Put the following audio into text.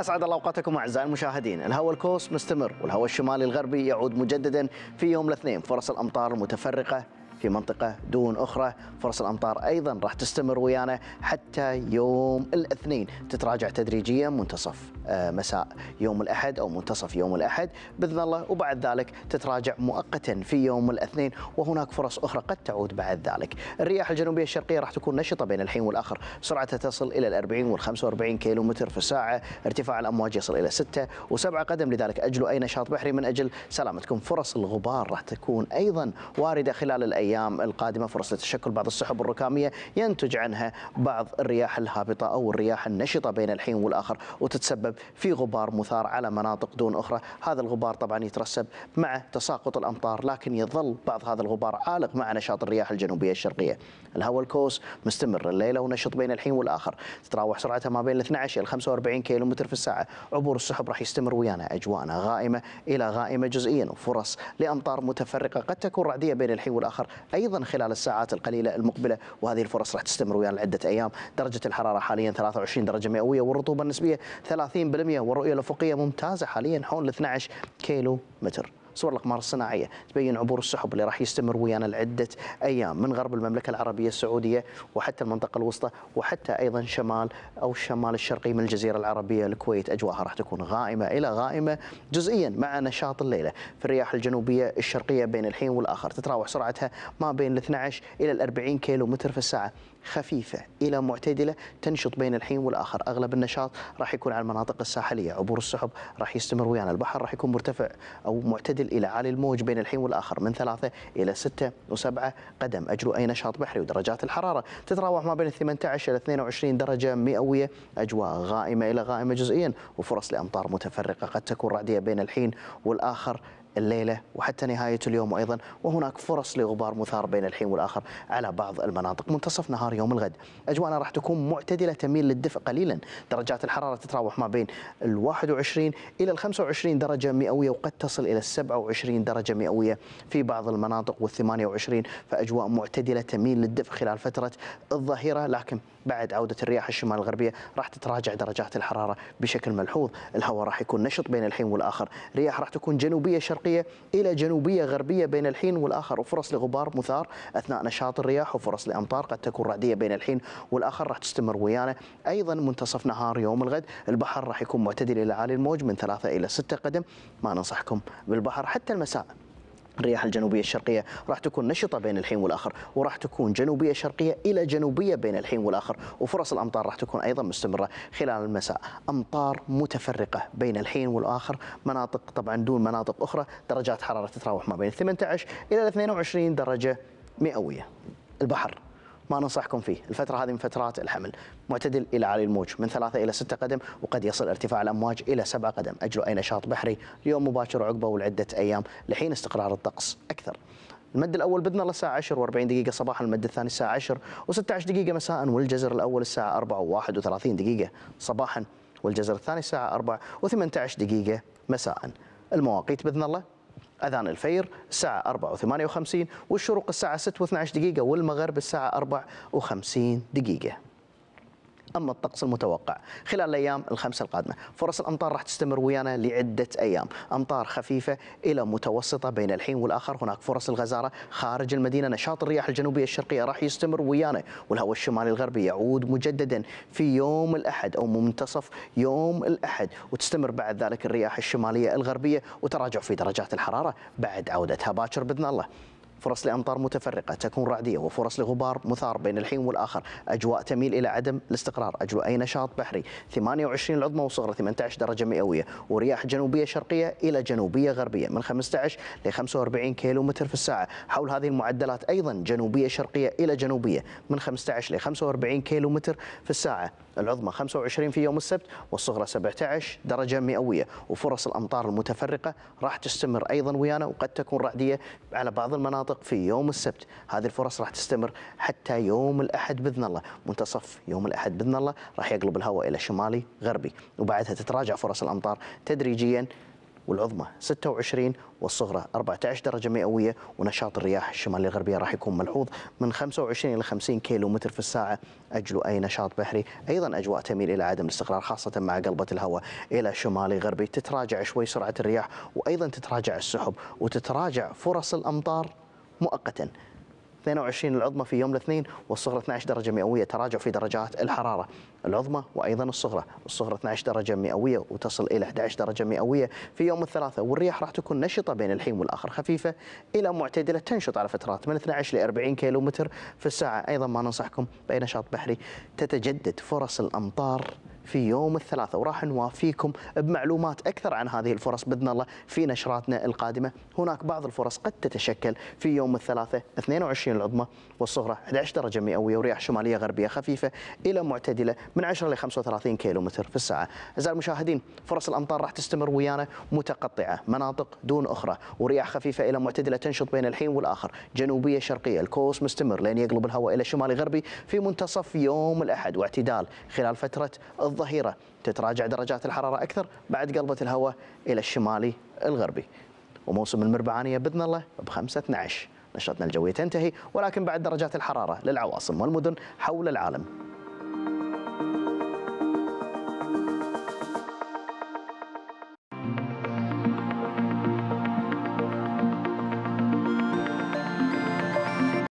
أسعد الله أوقاتكم أعزائي المشاهدين، الهواء الكوس مستمر والهواء الشمالي الغربي يعود مجددا في يوم الاثنين، فرص الأمطار المتفرقه في منطقة دون أخرى. فرص الأمطار أيضا راح تستمر ويانا حتى يوم الاثنين. تتراجع تدريجيا منتصف آه، مساء يوم الأحد أو منتصف يوم الأحد. بإذن الله وبعد ذلك تتراجع مؤقتا في يوم الاثنين وهناك فرص أخرى قد تعود بعد ذلك. الرياح الجنوبية الشرقية راح تكون نشطة بين الحين والآخر. سرعتها تصل إلى الأربعين وال 45 كيلو متر في الساعة. ارتفاع الأمواج يصل إلى 6 و7 قدم. لذلك أجلوا أي نشاط بحري من أجل سلامتكم. فرص الغبار راح تكون أيضا واردة خلال الأيام الأيام القادمة فرص لتشكل بعض السحب الركامية ينتج عنها بعض الرياح الهابطة أو الرياح النشطة بين الحين والآخر وتتسبب في غبار مثار على مناطق دون أخرى، هذا الغبار طبعا يترسب مع تساقط الأمطار لكن يظل بعض هذا الغبار عالق مع نشاط الرياح الجنوبية الشرقية. الهواء الكوس مستمر الليلة ونشط بين الحين والآخر، تتراوح سرعتها ما بين ال 12 إلى 45 كيلو متر في الساعة، عبور السحب راح يستمر ويانا. أجواءنا غائمة إلى غائمة جزئيا. وفرص لأمطار متفرقة قد تكون رعدية بين الحين والآخر. أيضا خلال الساعات القليلة المقبلة وهذه الفرص راح تستمر ويانا لعدة أيام. درجة الحرارة حاليا 23 درجة مئوية والرطوبة النسبية 30% والرؤية الأفقية ممتازة حاليا حول 12 كيلو متر صور الاقمار الصناعية تبين عبور السحب اللي راح يستمر ويانا لعدة أيام من غرب المملكة العربية السعودية وحتى المنطقة الوسطى وحتى أيضا شمال أو الشمال الشرقي من الجزيرة العربية الكويت. أجواءها راح تكون غائمة إلى غائمة جزئيا مع نشاط الليلة في الرياح الجنوبية الشرقية بين الحين والآخر. تتراوح سرعتها ما بين ال 12 إلى ال 40 كيلو متر في الساعة. خفيفة إلى معتدلة تنشط بين الحين والآخر. أغلب النشاط راح يكون على المناطق الساحلية. عبور السحب راح يستمر ويانا. البحر راح يكون مرتفع أو معتدل إلى عالي الموج بين الحين والآخر. من ثلاثة إلى ستة وسبعة قدم. أجروا أي نشاط بحري ودرجات الحرارة تتراوح ما بين ال 18 إلى 22 درجة مئوية. أجواء غائمة إلى غائمة جزئيا وفرص لأمطار متفرقة قد تكون رعدية بين الحين والآخر. الليلة وحتى نهاية اليوم أيضا وهناك فرص لغبار مثار بين الحين والآخر على بعض المناطق. منتصف نهار يوم الغد. أجواءنا راح تكون معتدلة تميل للدفء قليلا. درجات الحرارة تتراوح ما بين ال 21 إلى ال 25 درجة مئوية وقد تصل إلى ال 27 درجة مئوية في بعض المناطق وال 28 فأجواء معتدلة تميل للدفء خلال فترة الظهيرة. لكن بعد عودة الرياح الشمال الغربية راح تتراجع درجات الحرارة بشكل ملحوظ. الهواء راح يكون نشط بين الحين والآخر. رياح راح تكون جنوبية شرقية إلى جنوبية غربية بين الحين والآخر وفرص لغبار مثار أثناء نشاط الرياح وفرص لأمطار قد تكون رعدية بين الحين والآخر راح تستمر ويانا. أيضا منتصف نهار يوم الغد البحر راح يكون معتدل إلى عالي الموج من ثلاثة إلى ستة قدم. ما ننصحكم بالبحر حتى المساء. الرياح الجنوبية الشرقية راح تكون نشطة بين الحين والآخر وراح تكون جنوبية شرقية إلى جنوبية بين الحين والآخر وفرص الأمطار راح تكون أيضا مستمرة خلال المساء. أمطار متفرقة بين الحين والآخر مناطق طبعا دون مناطق أخرى درجات حرارة تتراوح ما بين 18 إلى 22 درجة مئوية. البحر. ما ننصحكم فيه. الفترة هذه من فترات الحمل. معتدل إلى عالي الموج من ثلاثة إلى ستة قدم وقد يصل ارتفاع الأمواج إلى سبعة قدم. أجروا أي نشاط بحري. اليوم مباشر وعقبه ولعدة أيام لحين استقرار الطقس أكثر. المد الأول بإذن الله الساعة 10 و40 دقيقة صباحا المد الثاني الساعة 10 و16 دقيقة مساء والجزر الأول الساعة 4 و31 دقيقة صباحا والجزر الثاني الساعة 4 و18 دقيقة مساء. المواقيت بإذن الله؟ أذان الفير الساعة 4 و58 والشروق الساعة 6 و12 دقيقة والمغرب الساعة 4 و50 دقيقة. أما الطقس المتوقع خلال الأيام الخمسة القادمة. فرص الأمطار راح تستمر ويانا لعدة أيام. أمطار خفيفة إلى متوسطة بين الحين والآخر. هناك فرص الغزارة خارج المدينة. نشاط الرياح الجنوبية الشرقية راح يستمر ويانا والهواء الشمالي الغربي يعود مجددا في يوم الأحد أو منتصف يوم الأحد وتستمر بعد ذلك الرياح الشمالية الغربية وتراجع في درجات الحرارة بعد عودتها. باكر بإذن الله. فرص لأمطار متفرقة تكون رعدية وفرص لغبار مثار بين الحين والآخر. أجواء تميل إلى عدم الاستقرار. أجواء أي نشاط بحري. 28 العظمى وصغرى 18 درجة مئوية. ورياح جنوبية شرقية إلى جنوبية غربية من 15 ل 45 كيلو متر في الساعة. حول هذه المعدلات أيضا جنوبية شرقية إلى جنوبية من 15 ل 45 كيلو متر في الساعة. العظمى 25 في يوم السبت والصغرى 17 درجة مئوية. وفرص الأمطار المتفرقة راح تستمر أيضا ويانا وقد تكون رعدية على بعض المناطق. في يوم السبت. هذه الفرص راح تستمر حتى يوم الأحد بإذن الله. منتصف يوم الأحد بإذن الله راح يقلب الهواء إلى شمالي غربي وبعدها تتراجع فرص الأمطار تدريجيا والعظمى 26 والصغرى 14 درجة مئوية ونشاط الرياح الشمالية الغربية راح يكون ملحوظ من 25 إلى 50 كيلو متر في الساعة. أجلو أي نشاط بحري. أيضا أجواء تميل إلى عدم الاستقرار خاصة مع قلبة الهواء إلى شمالي غربي. تتراجع شوي سرعة الرياح وأيضا تتراجع السحب وتتراجع فرص الأمطار مؤقتا. 22 العظمى في يوم الاثنين والصغرى 12 درجة مئوية تراجع في درجات الحرارة. العظمى وأيضا الصغرى. الصغرى 12 درجة مئوية وتصل إلى 11 درجة مئوية في يوم الثلاثاء والرياح راح تكون نشطة بين الحين والآخر خفيفة إلى معتدلة تنشط على فترات من 12 ل 40 كيلو متر في الساعة. أيضا ما ننصحكم بأي نشاط بحري تتجدد فرص الأمطار في يوم الثلاثاء. وراح نوافيكم بمعلومات أكثر عن هذه الفرص بإذن الله في نشراتنا القادمة. هناك بعض الفرص قد تتشكل في يوم الثلاثاء 22 العظمى والصغرى 11 درجة مئوية ورياح شمالية غربية خفيفة إلى معتدلة من 10 ل 35 كيلو متر في الساعة. أعزائي المشاهدين فرص الأمطار راح تستمر ويانا متقطعة. مناطق دون أخرى ورياح خفيفة إلى معتدلة تنشط بين الحين والآخر. جنوبية شرقية الكوس مستمر لين يقلب الهواء إلى شمالي غربي في منتصف يوم الأحد. واعتدال خلال فترة الظهيرة. تتراجع درجات الحرارة أكثر بعد قلبة الهواء إلى الشمالي الغربي. وموسم المربعانية بإذن الله بخمسة 12 نشرتنا الجوية تنتهي ولكن بعد درجات الحرارة للعواصم والمدن حول العالم.